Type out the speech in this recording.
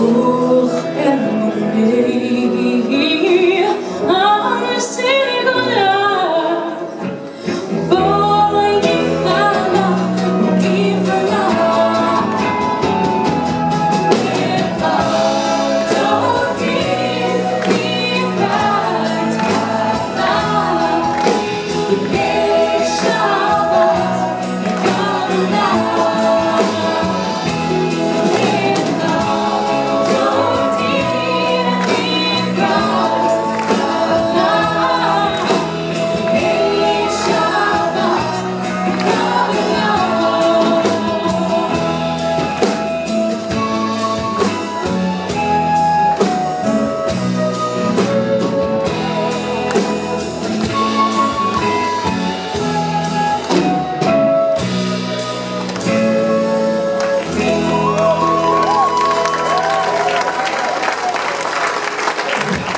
Toch en